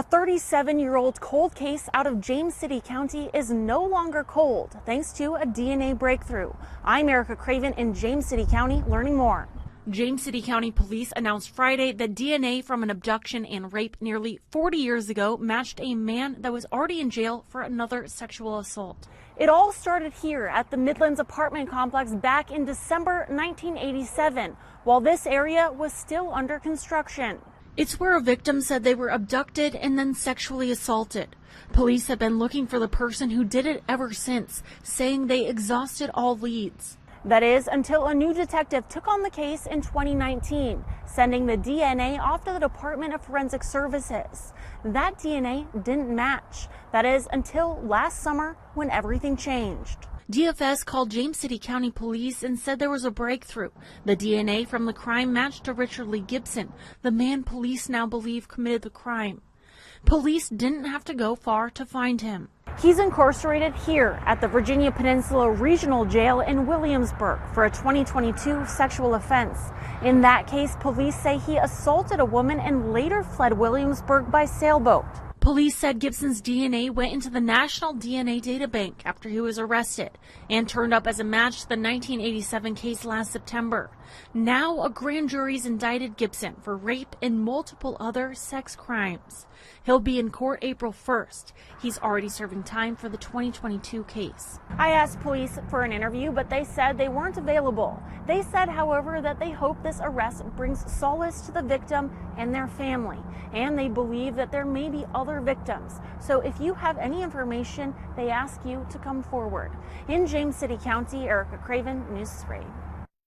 A 37 year old cold case out of James City County is no longer cold thanks to a DNA breakthrough. I'm Erica Craven in James City County, learning more. James City County Police announced Friday that DNA from an abduction and rape nearly 40 years ago matched a man that was already in jail for another sexual assault. It all started here at the Midlands apartment complex back in December 1987, while this area was still under construction. It's where a victim said they were abducted and then sexually assaulted. Police have been looking for the person who did it ever since, saying they exhausted all leads. That is, until a new detective took on the case in 2019, sending the DNA off to the Department of Forensic Services. That DNA didn't match. That is, until last summer when everything changed. DFS called James City County Police and said there was a breakthrough. The DNA from the crime matched to Richard Lee Gibson, the man police now believe committed the crime. Police didn't have to go far to find him. He's incarcerated here at the Virginia Peninsula Regional Jail in Williamsburg for a 2022 sexual offense. In that case, police say he assaulted a woman and later fled Williamsburg by sailboat. Police said Gibson's DNA went into the National DNA Databank after he was arrested and turned up as a match to the 1987 case last September. Now, a grand jury's indicted Gibson for rape and multiple other sex crimes. He'll be in court April 1st. He's already serving time for the 2022 case. I asked police for an interview, but they said they weren't available. They said, however, that they hope this arrest brings solace to the victim and their family, and they believe that there may be other victims. So if you have any information, they ask you to come forward. In James City County, Erica Craven, News 3.